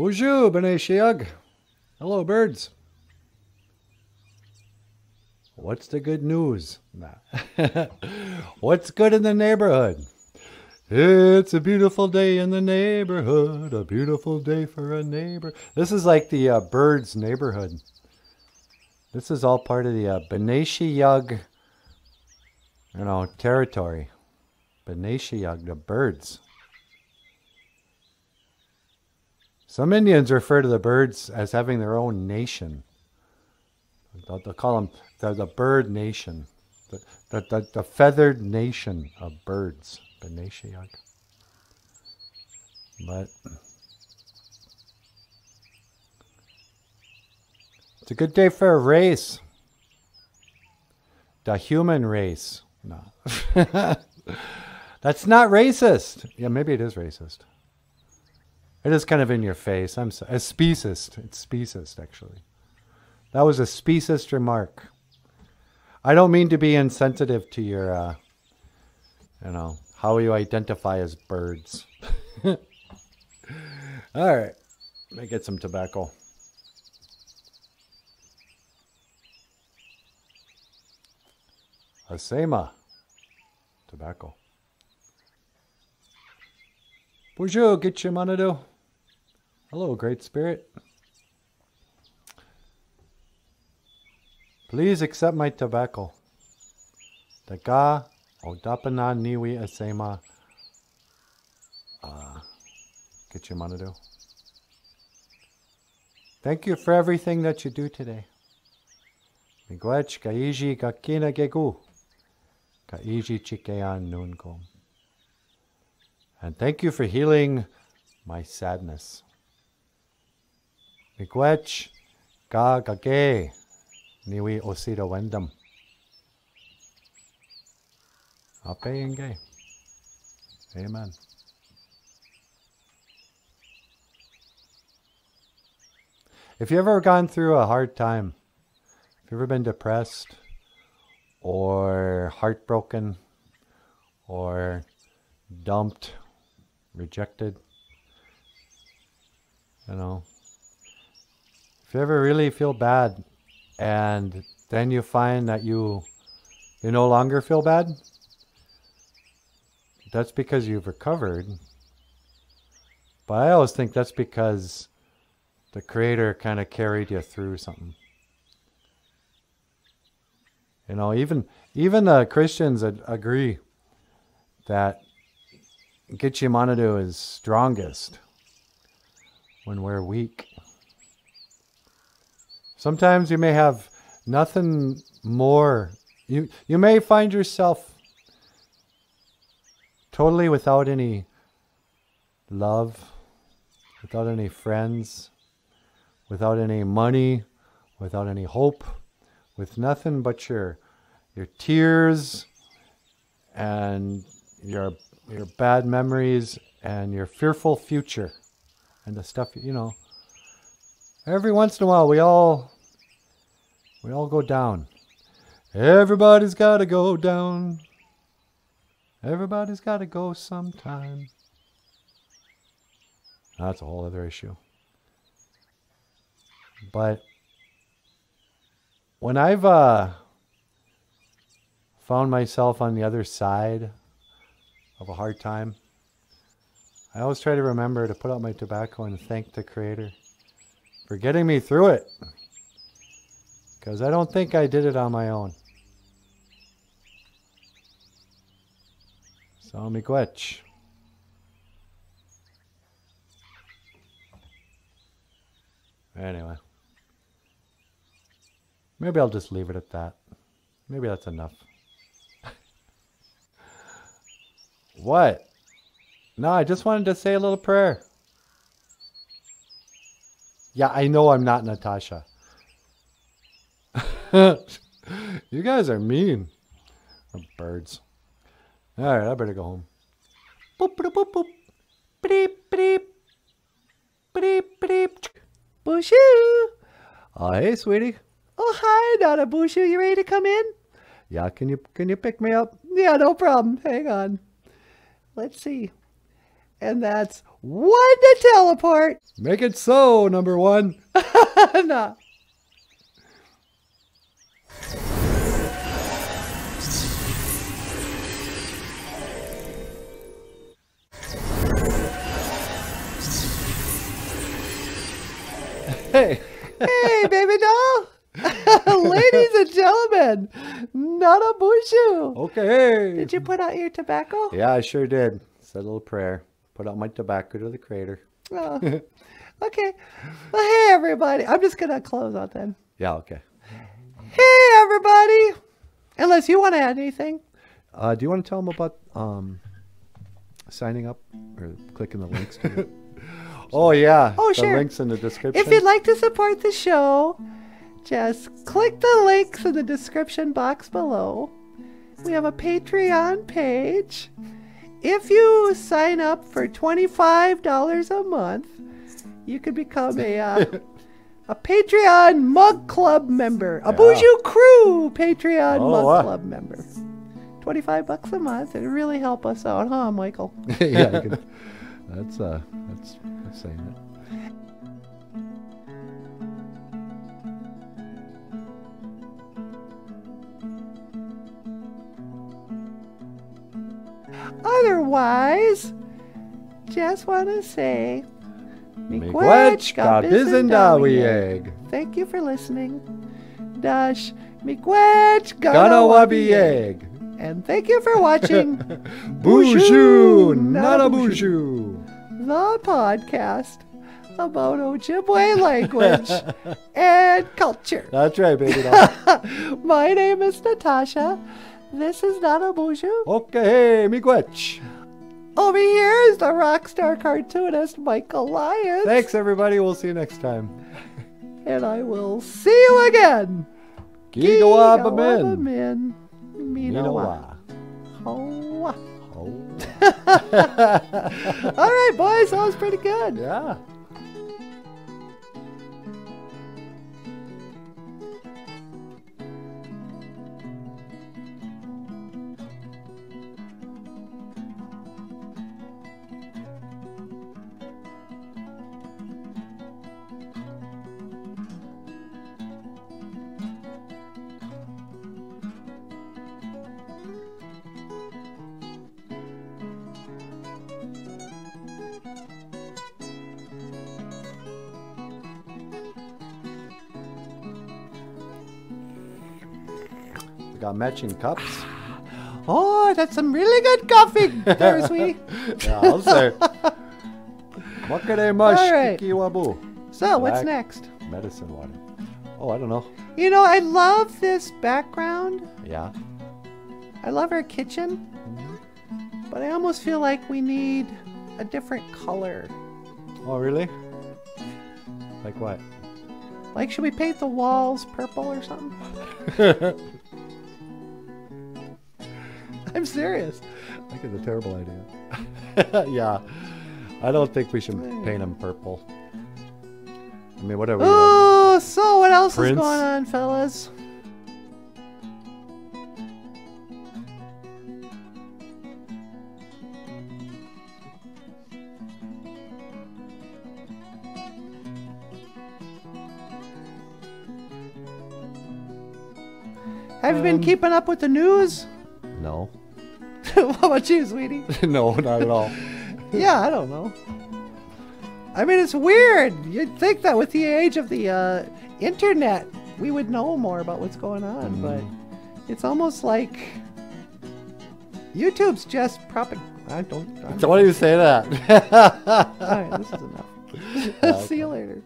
Boozhoo, B'nai Sheag. Hello, birds. What's the good news? Nah. What's good in the neighborhood? It's a beautiful day in the neighborhood, a beautiful day for a neighbor. This is like the uh, birds neighborhood. This is all part of the uh, B'nai Sheag, you know, territory. B'nai Sheag, the birds. Some Indians refer to the birds as having their own nation. They'll, they'll call them the, the bird nation, the, the, the, the feathered nation of birds, But it's a good day for a race. The human race. No. That's not racist. Yeah, maybe it is racist. It is kind of in your face. I'm so, a speciest. It's speciest, actually. That was a speciest remark. I don't mean to be insensitive to your, uh, you know, how you identify as birds. All right, let me get some tobacco. Asema, tobacco. Boozhoo, get your manado. Hello, Great Spirit. Please accept my tobacco. Daga odapana niwi asema. Uh, get your manado. Thank you for everything that you do today. Miigwech kaiji kakina gegu. Kaiji chikean nunkom. And thank you for healing my sadness. Miigwech ga gage niwi osida wendam. Ape inge. Amen. If you've ever gone through a hard time, if you've ever been depressed or heartbroken or dumped, rejected, you know, if you ever really feel bad and then you find that you you no longer feel bad, that's because you've recovered. But I always think that's because the creator kind of carried you through something. You know, even even the Christians ad- agree that Gitchimanadu is strongest when we're weak. Sometimes you may have nothing more. You you may find yourself totally without any love, without any friends, without any money, without any hope, with nothing but your your tears and your your bad memories and your fearful future and the stuff you know every once in a while we all we all go down. Everybody's got to go down. Everybody's got to go sometime. That's a whole other issue. But when I've uh, found myself on the other side of a hard time, I always try to remember to put out my tobacco and thank the Creator for getting me through it. Because I don't think I did it on my own. So, miigwech. Anyway. Maybe I'll just leave it at that. Maybe that's enough. what? No, I just wanted to say a little prayer. Yeah, I know I'm not Natasha. you guys are mean. Birds. All right, I better go home. Boop, boop, boop, boop. Beep, beep. Beep, beep. Boozhoo. Oh, hey, sweetie. Oh, hi, Nana Boozhoo. You ready to come in? Yeah, can you can you pick me up? Yeah, no problem. Hang on. Let's see. And that's one to teleport. Make it so, number one. no. Hey. Hey, baby doll. Ladies and gentlemen, Nana Boozhoo. Okay. Did you put out your tobacco? Yeah, I sure did. Said a little prayer. Put out my tobacco to the crater. Oh. okay. Well, hey, everybody. I'm just going to close out then. Yeah, okay. Hey, everybody. Unless you want to add anything. Uh, do you want to tell them about um, signing up or clicking the links? To oh, yeah. Oh, the sure. links in the description. If you'd like to support the show, just click the links in the description box below. We have a Patreon page. If you sign up for $25 a month, you could become a uh, a Patreon Mug Club member, a Yeah. Boozhoo Crew Patreon Oh, Mug wow. Club member. 25 bucks a month. It'd really help us out, huh, Michael? yeah, can, that's uh, that's, that's saying it. Otherwise, just want to say, Miigwech gabizendawieg. Thank you for listening. Dash miigwech Ganawabieg. And thank you for watching Boozhoo, Nana nana boozhoo. the podcast about Ojibwe language and culture. That's right, baby doll. My name is Natasha. This is Nana Boozhoo. okay, hey, miigwech. Over here is the rock star cartoonist Michael Lyons. Thanks, everybody. We'll see you next time. And I will see you again. Gigawabamin. Minawa. Hoa. All right, boys, that was pretty good. Yeah. Got matching cups. Oh, that's some really good coffee there, sweetie. Yeah, I'll say. Wakare mush All right. kikiwabu. So, what's next? Medicine water. Oh, I don't know. You know, I love this background. Yeah. I love our kitchen. But I almost feel like we need a different color. Oh, really? Like what? Like, should we paint the walls purple or something? I'm serious. I think it's a terrible idea. yeah. I don't think we should paint them purple. I mean, whatever. Oh, so what else Prince? is going on, fellas? Have you been Um, keeping up with the news? What about you, sweetie? no, not at all. yeah, I don't know. I mean, it's weird. You'd think that with the age of the uh, internet, we would know more about what's going on, but it's almost like YouTube's just propaganda. I don't. I don't So why do you say that? all right, this is enough. okay. See you later.